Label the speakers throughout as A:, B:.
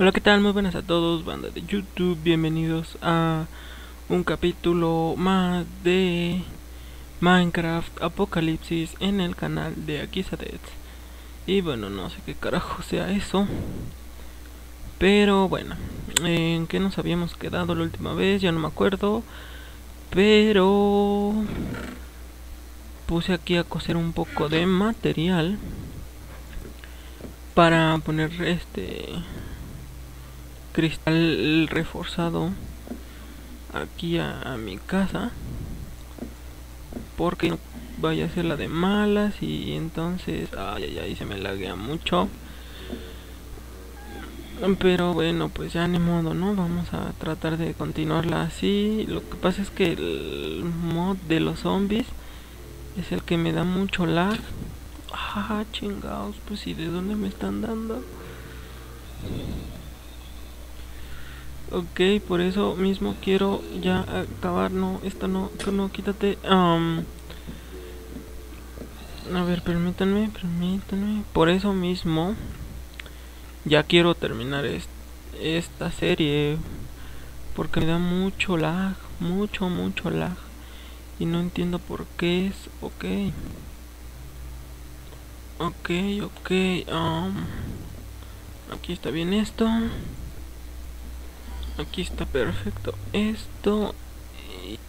A: Hola, ¿qué tal? Muy buenas a todos, banda de YouTube. Bienvenidos a un capítulo más de Minecraft Apocalipsis en el canal de Akizadet. Y bueno, no sé qué carajo sea eso. Pero bueno, ¿en qué nos habíamos quedado la última vez? Ya no me acuerdo. Pero puse aquí a coser un poco de material para poner este cristal reforzado aquí a, mi casa porque vaya a ser la de malas y entonces ay ay ay se me laguea mucho. Pero bueno pues ya ni modo no vamos a tratar de continuarla así. Lo que pasa es que el mod de los zombies es el que me da mucho lag. Ah chingados pues y de dónde me están dando Ok, por eso mismo quiero ya acabar. No, esto no, no, quítate. a ver, permítanme, permítanme. Por eso mismo ya quiero terminar esta serie. Porque me da mucho lag, mucho, mucho lag. Y no entiendo por qué es. Ok. Ok, ok. aquí está bien esto. Aquí está perfecto. Esto,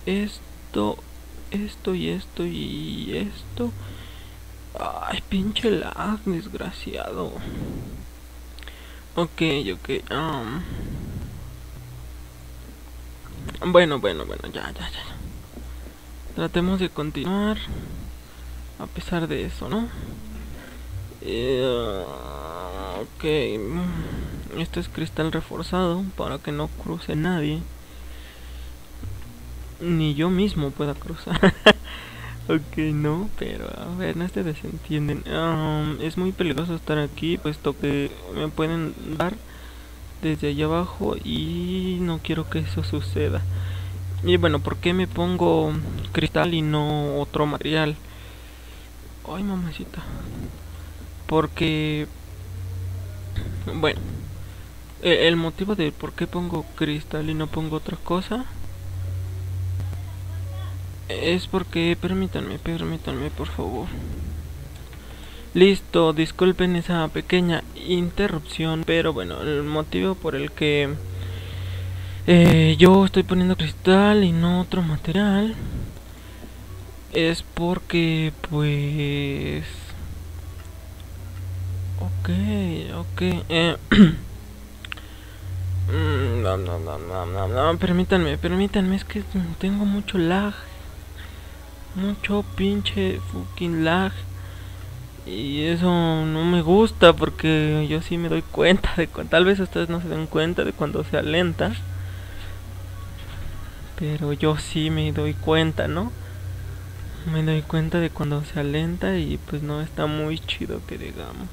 A: esto, esto y esto y esto. Ay, pinche lag, desgraciado. Ok, ok. Um. Bueno, bueno, bueno, ya, ya, ya. Tratemos de continuar. A pesar de eso, ¿no? Eh, ok. Esto es cristal reforzado para que no cruce nadie. Ni yo mismo pueda cruzar. ok, no, pero a ver, no se desentienden. es muy peligroso estar aquí, puesto que me pueden dar desde allá abajo y no quiero que eso suceda. Y bueno, ¿por qué me pongo cristal y no otro material? Ay, mamacita. Porque... Bueno, eh, el motivo de por qué pongo cristal y no pongo otra cosa es porque permítanme, permítanme por favor. Listo, disculpen esa pequeña interrupción, pero bueno, el motivo por el que eh, yo estoy poniendo cristal y no otro material es porque pues ok ok eh, no, no, no, no, no, no, permítanme, permítanme, es que tengo mucho lag. Mucho pinche fucking lag. Y eso no me gusta porque yo sí me doy cuenta de cuando, tal vez ustedes no se den cuenta de cuando se alenta. Pero yo sí me doy cuenta, ¿no? Me doy cuenta de cuando se alenta y pues no está muy chido que digamos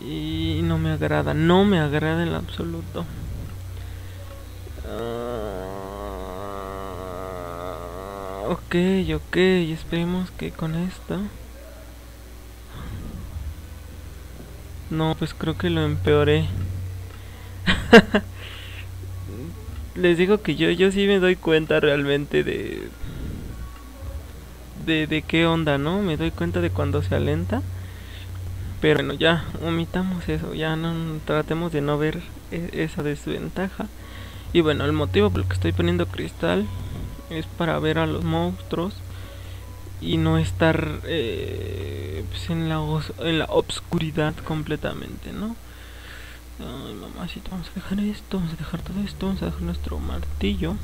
A: y no me agrada, no me agrada en absoluto. Uh, ok, ok, esperemos que con esto... No, pues creo que lo empeoré. Les digo que yo, yo sí me doy cuenta realmente de, de... De qué onda, ¿no? Me doy cuenta de cuando se alenta. Pero bueno, ya omitamos eso, ya no tratemos de no ver e, esa desventaja. Y bueno, el motivo por el que estoy poniendo cristal es para ver a los monstruos y no estar eh, pues en la en la obscuridad completamente, ¿no? Ay, mamacita, vamos a dejar esto, vamos a dejar todo esto, vamos a dejar nuestro martillo.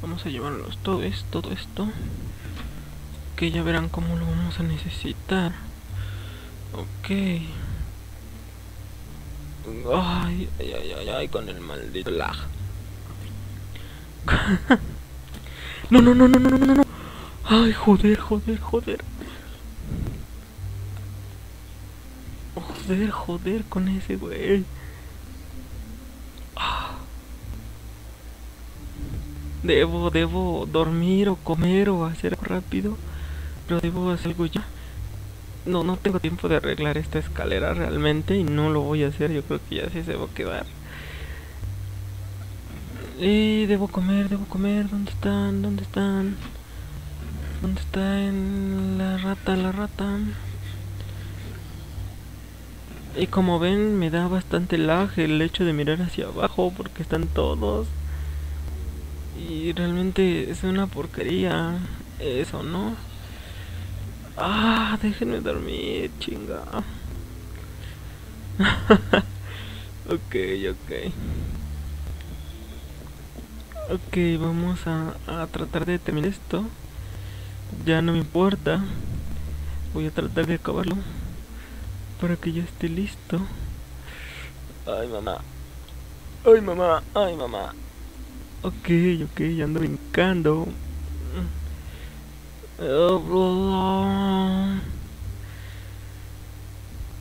A: Vamos a llevarnos todo esto, todo esto. Que ya verán cómo lo vamos a necesitar. Ok. Ay, ay, ay, ay, con el maldito lag. no, no, no, no, no, no, no. Ay, joder, joder, joder. Joder, joder con ese güey. Ah. Debo, debo dormir o comer o hacer algo rápido. Pero debo hacer algo ya. No, no tengo tiempo de arreglar esta escalera realmente y no lo voy a hacer. Yo creo que ya sí se va a quedar. Y debo comer, debo comer. ¿Dónde están? ¿Dónde están? ¿Dónde está en la rata? La rata. Y como ven, me da bastante lag el hecho de mirar hacia abajo porque están todos. Y realmente es una porquería eso, ¿no? Ah, déjenme dormir, chinga. ok, ok. Ok, vamos a, a tratar de terminar esto. Ya no me importa. Voy a tratar de acabarlo. Para que ya esté listo. Ay, mamá. Ay, mamá. Ay, mamá. Ok, ok, ya ando brincando.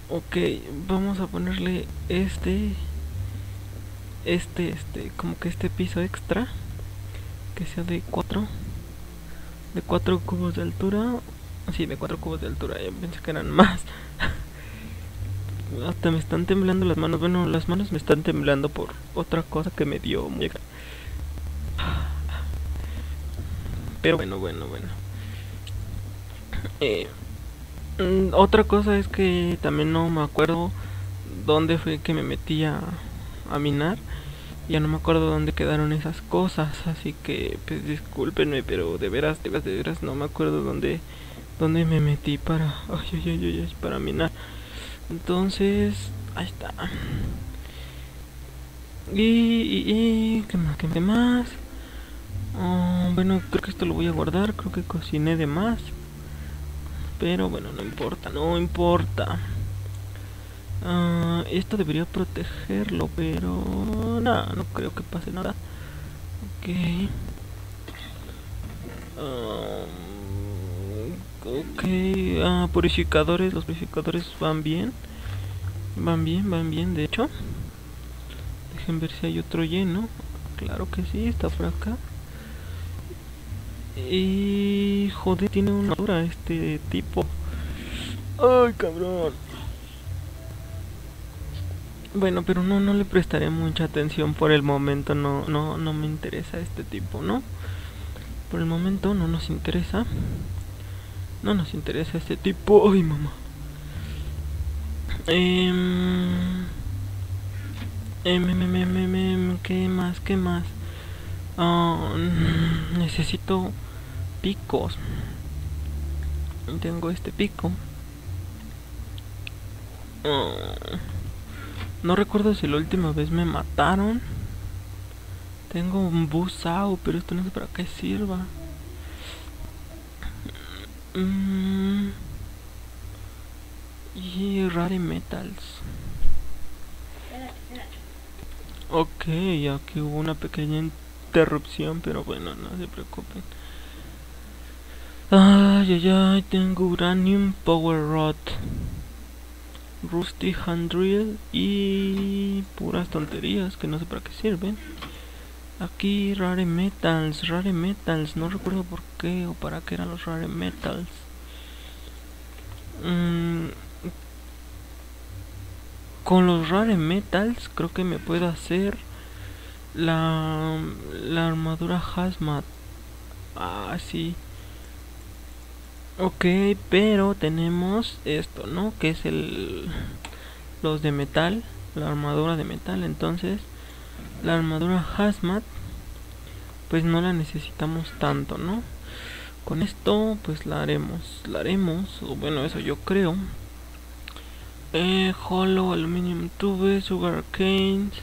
A: Ok, vamos a ponerle este, este, este, como que este piso extra, que sea de 4, de 4 cubos de altura, sí, de 4 cubos de altura, yo pensé que eran más. Hasta me están temblando las manos, bueno, las manos me están temblando por otra cosa que me dio Pero bueno, bueno, bueno. Eh, mm, otra cosa es que también no me acuerdo dónde fue que me metí a, minar. Ya no me acuerdo dónde quedaron esas cosas, así que pues discúlpenme, pero de veras, de veras, de veras no me acuerdo dónde, dónde me metí para, para minar. Entonces, ahí está. Y, y, ¿qué más? ¿Qué más? Oh, bueno, creo que esto lo voy a guardar, creo que cociné de más. Pero bueno, no importa, no importa. Uh, esto debería protegerlo, pero nada, no creo que pase nada. Ok. Um, ok, ah, purificadores, los purificadores van bien. Van bien, van bien, de hecho. Dejen ver si hay otro lleno. Claro que sí, está por acá. Y joder, tiene una dura este tipo. Ay, cabrón. Bueno, pero no, no le prestaré mucha atención por el momento, no, no, no me interesa este tipo, ¿no? Por el momento no nos interesa. No nos interesa este tipo. Ay, mamá. Eh, em, ¿Qué más? ¿Qué más? Ah, necesito picos. Tengo este pico. Ah, no recuerdo si la última vez me mataron. Tengo un busao, pero esto no sé para qué sirva. Mm, y rare metals. Ok, aquí hubo una pequeña interrupción, pero bueno, no se preocupen. Ay, ay, ay, tengo Uranium Power Rod, Rusty Handrill y puras tonterías que no sé para qué sirven. Aquí Rare Metals, Rare Metals, no recuerdo por qué o para qué eran los Rare Metals. Mm, con los Rare Metals creo que me puedo hacer la, la armadura Hazmat. Ah, sí. Ok, pero tenemos esto, ¿no? Que es el... Los de metal. La armadura de metal. Entonces, la armadura Hazmat. Pues no la necesitamos tanto, ¿no? Con esto, pues la haremos. La haremos. O bueno, eso yo creo. Eh, hollow, Aluminium Tube, Sugar Canes.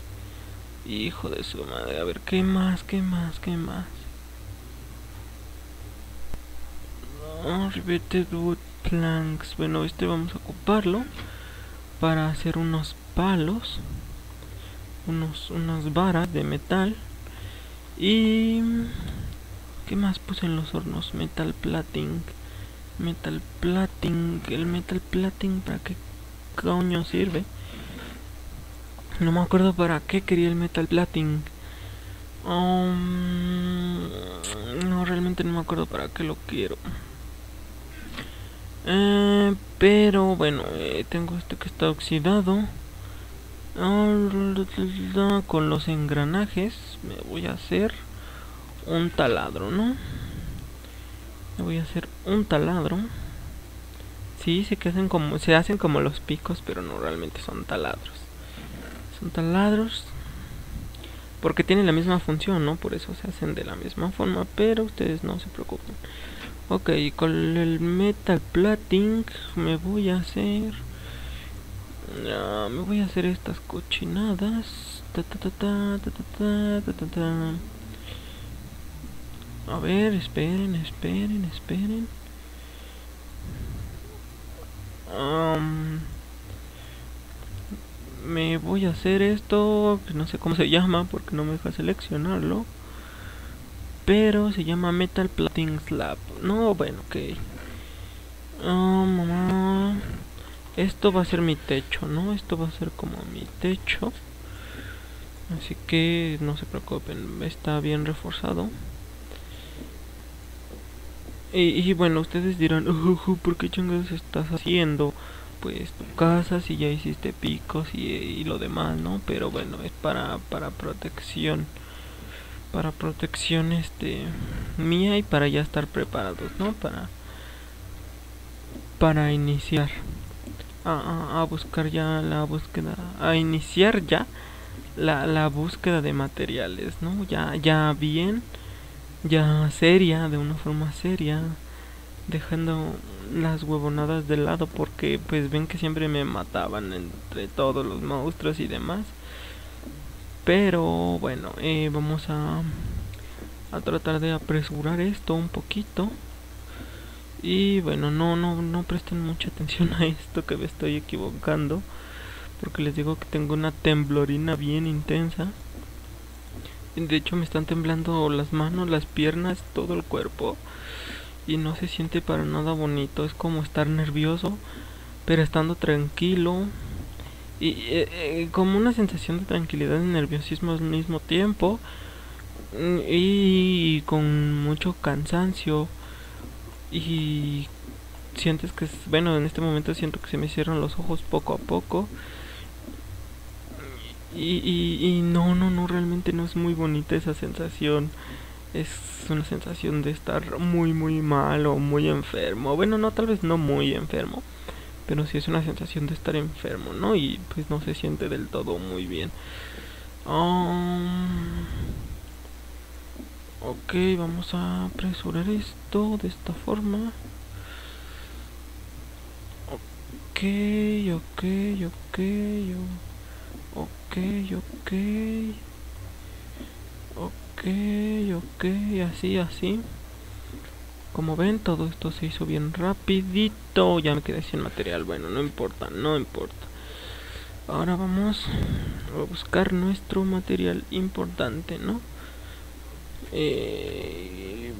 A: Hijo de su madre, a ver, ¿qué más? ¿Qué más? ¿Qué más? Oh, repeated wood planks. Bueno, este vamos a ocuparlo para hacer unos palos, unos, unas varas de metal. Y ¿qué más puse en los hornos? Metal plating. Metal plating. El metal plating, ¿para qué coño sirve? No me acuerdo para qué quería el metal plating. Um, no, realmente no me acuerdo para qué lo quiero. Eh, pero bueno, eh, tengo este que está oxidado. Ah, con los engranajes me voy a hacer un taladro, ¿no? Me voy a hacer un taladro. Sí, se, que hacen como, se hacen como los picos, pero no realmente son taladros. Taladros porque tienen la misma función, ¿no? Por eso se hacen de la misma forma, pero ustedes no se preocupen. Ok, con el metal plating me voy a hacer... me voy a hacer estas cochinadas. a ver, esperen, esperen, esperen. Me voy a hacer esto, que no sé cómo se llama porque no me deja seleccionarlo. Pero se llama Metal Plating Slab. No, bueno, ok. esto va a ser mi techo, ¿no? Esto va a ser como mi techo. Así que no se preocupen, está bien reforzado. Y, bueno, ustedes dirán, ¿por qué chingados estás haciendo? Pues tu casa si ya hiciste picos y, lo demás, ¿no? Pero bueno, es para, para protección. Para protección este mía y para ya estar preparados, ¿no? Para para iniciar a, a, buscar ya la búsqueda, a iniciar ya la, la búsqueda de materiales, ¿no? Ya, ya bien ya seria, de una forma seria, dejando las huevonadas de lado porque pues ven que siempre me mataban entre todos los monstruos y demás. Pero bueno, eh, vamos a, a tratar de apresurar esto un poquito. Y bueno, no, no, no presten mucha atención a esto que me estoy equivocando. Porque les digo que tengo una temblorina bien intensa. De hecho me están temblando las manos, las piernas, todo el cuerpo. Y no se siente para nada bonito. Es como estar nervioso, pero estando tranquilo. Y eh, eh, como una sensación de tranquilidad y nerviosismo al mismo tiempo. Y con mucho cansancio. Y sientes que, bueno, en este momento siento que se me cierran los ojos poco a poco. Y, y, no, no, no, realmente no es muy bonita esa sensación. Es una sensación de estar muy, muy mal o muy enfermo. Bueno, no, tal vez no muy enfermo. Pero sí es una sensación de estar enfermo, ¿no? Y pues no se siente del todo muy bien. Um, ok, vamos a apresurar esto de esta forma. Ok, ok, ok, ok. Ok, ok. Ok, así, así. Como ven, todo esto se hizo bien rapidito. Ya me quedé sin material. Bueno, no importa, no importa. Ahora vamos a buscar nuestro material importante, ¿no? Eh...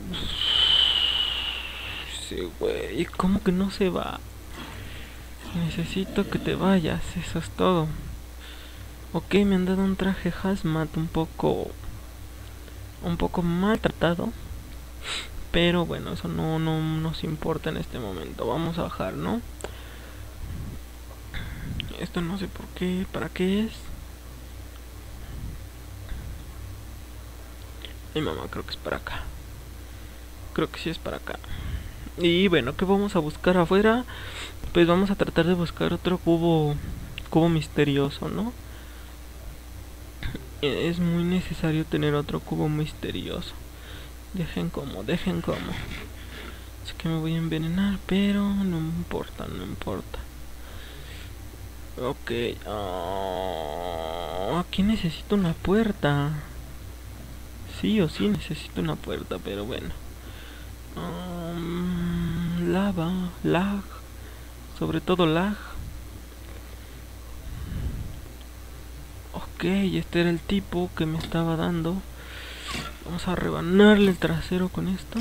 A: Sí, güey. ¿Cómo que no se va? Necesito que te vayas, eso es todo. Ok, me han dado un traje hazmat un poco... Un poco maltratado. Pero bueno, eso no, no nos importa en este momento. Vamos a bajar, ¿no? Esto no sé por qué, para qué es. Mi mamá creo que es para acá. Creo que sí es para acá. Y bueno, ¿qué vamos a buscar afuera? Pues vamos a tratar de buscar otro cubo cubo misterioso, ¿no? Es muy necesario tener otro cubo misterioso. Dejen como, dejen como. Sé que me voy a envenenar, pero no importa, no importa. Ok. Oh, aquí necesito una puerta. Sí o sí necesito una puerta, pero bueno. Um, lava, lag. Sobre todo lag. Ok, este era el tipo que me estaba dando. Vamos a rebanarle el trasero con esto.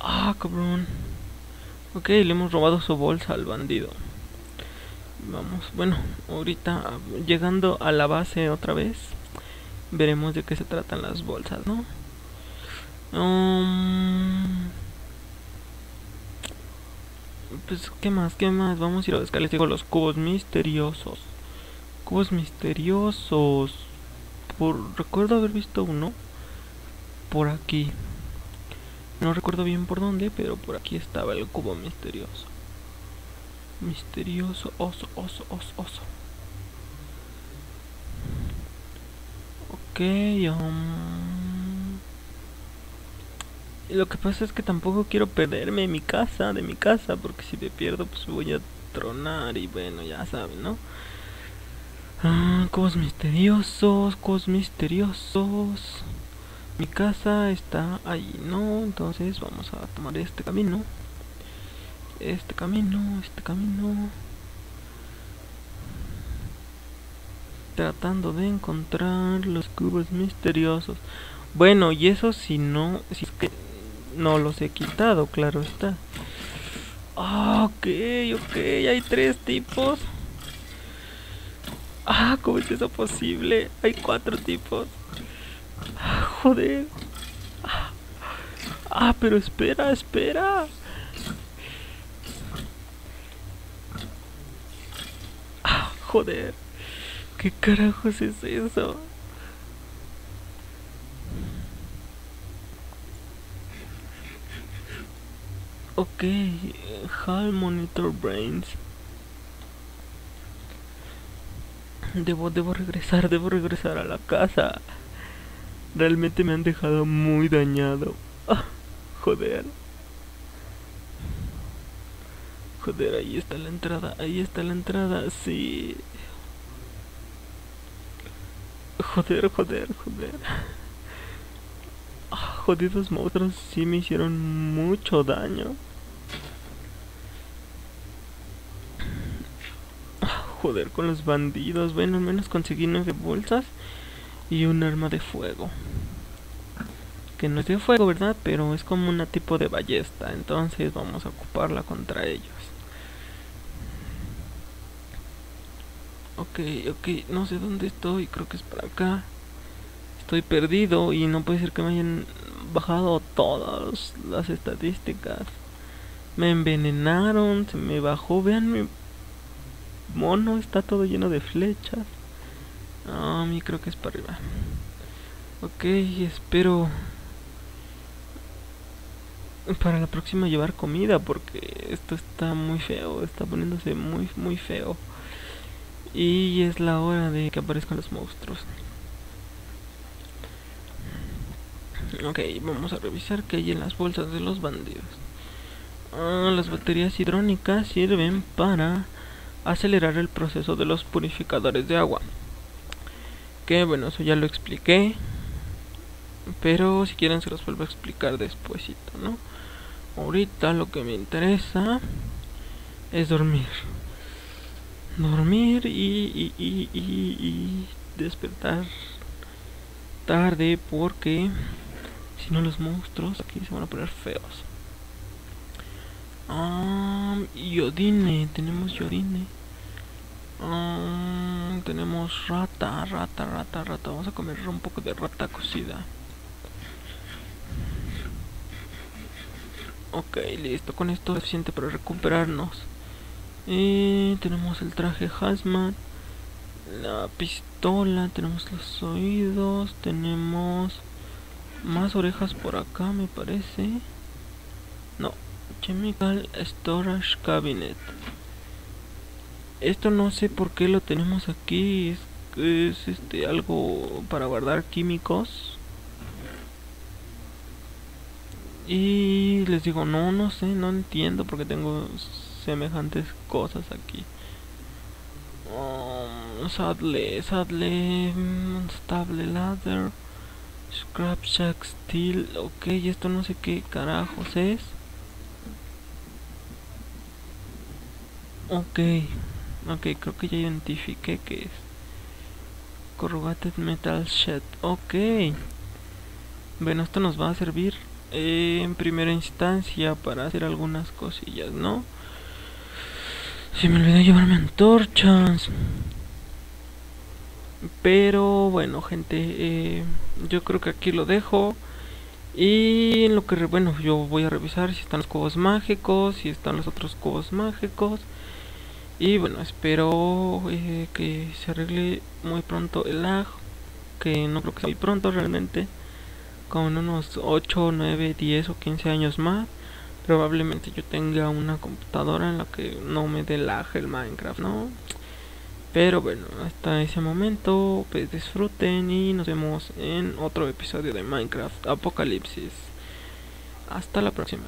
A: Ah, cabrón. Ok, le hemos robado su bolsa al bandido. Vamos, bueno, ahorita llegando a la base otra vez, veremos de qué se tratan las bolsas, ¿no? Um, Pues, ¿qué más? ¿Qué más? Vamos a ir a buscar, les digo, los cubos misteriosos. Cubos misteriosos. Por, recuerdo haber visto uno por aquí. No recuerdo bien por dónde, pero por aquí estaba el cubo misterioso. Misterioso, oso, oso, oso, oso. Ok, um... Lo que pasa es que tampoco quiero perderme de mi casa, de mi casa, porque si me pierdo pues voy a tronar y bueno, ya saben, ¿no? Ah, cubos misteriosos, cubos misteriosos. Mi casa está ahí, ¿no? Entonces vamos a tomar este camino. Este camino, este camino. Tratando de encontrar los cubos misteriosos. Bueno, y eso si no, si es que no los he quitado, claro está. Ah, ok, ok, hay tres tipos. Ah, ¿cómo es eso posible? Hay cuatro tipos. Ah, joder. Ah, ah, pero espera, espera. Ah, joder. ¿Qué carajos es eso? Ok, Hall Monitor Brains. Debo, debo regresar, debo regresar a la casa. Realmente me han dejado muy dañado. Ah, joder. Joder, ahí está la entrada, ahí está la entrada, sí. Joder, joder, joder. Ah, jodidos monstruos sí me hicieron mucho daño. Joder con los bandidos. Bueno, al menos conseguí nueve bolsas y un arma de fuego. Que no es de fuego, ¿verdad? Pero es como una tipo de ballesta. Entonces vamos a ocuparla contra ellos. Ok, ok, no sé dónde estoy. Creo que es para acá. Estoy perdido y no puede ser que me hayan bajado todas las estadísticas. Me envenenaron, se me bajó. Vean mi mono, está todo lleno de flechas. A mí creo que es para arriba. Ok, espero para la próxima llevar comida porque esto está muy feo, está poniéndose muy muy feo. Y es la hora de que aparezcan los monstruos. Ok, vamos a revisar qué hay en las bolsas de los bandidos. Ah, las baterías hidrónicas sirven para acelerar el proceso de los purificadores de agua. Que bueno, eso ya lo expliqué. Pero si quieren se los vuelvo a explicar despuesito, ¿no? Ahorita lo que me interesa es dormir. Dormir y, y, y, y despertar tarde porque si no los monstruos aquí se van a poner feos. Ah, Yodine, tenemos Yodine. Ah, tenemos rata, rata, rata, rata. Vamos a comer un poco de rata cocida. Ok, listo. Con esto es suficiente para recuperarnos. Y tenemos el traje hazmat. La pistola. Tenemos los oídos. Tenemos más orejas por acá, me parece. No, Chemical Storage Cabinet. Esto no sé por qué lo tenemos aquí. Es, es este algo para guardar químicos. Y les digo, no, no sé, no entiendo porque tengo semejantes cosas aquí. Um, sadly, sadly, mm, stable ladder, scrap shack steel. Ok, esto no sé qué carajos es. Ok, ok, creo que ya identifiqué que es. Corrugated Metal Shed. Ok. Bueno, esto nos va a servir en primera instancia para hacer algunas cosillas, ¿no? Se me olvidó llevarme antorchas. Pero bueno, gente, eh, yo creo que aquí lo dejo. Y en lo que, bueno, yo voy a revisar si están los cubos mágicos, si están los otros cubos mágicos. Y bueno, espero eh, que se arregle muy pronto el lag, que no creo que sea muy pronto realmente, con unos 8, 9, 10 o 15 años más. Probablemente yo tenga una computadora en la que no me dé lag el Minecraft, ¿no? Pero bueno, hasta ese momento, pues disfruten y nos vemos en otro episodio de Minecraft Apocalipsis. Hasta la próxima.